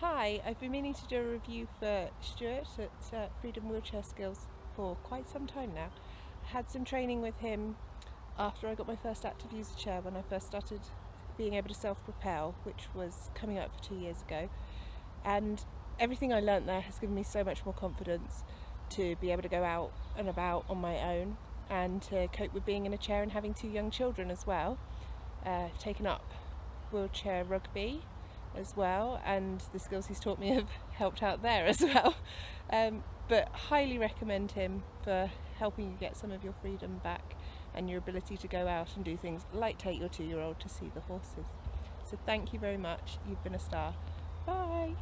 Hi, I've been meaning to do a review for Stuart at uh, Freedom Wheelchair Skills for quite some time now. I had some training with him after I got my first active user chair when I first started being able to self-propel, which was coming up for two years ago. And everything I learnt there has given me so much more confidence to be able to go out and about on my own and to cope with being in a chair and having two young children as well. Uh, taken up wheelchair rugby as well and the skills he's taught me have helped out there as well. Um, but highly recommend him for helping you get some of your freedom back and your ability to go out and do things like take your two-year-old to see the horses. So thank you very much. You've been a star. Bye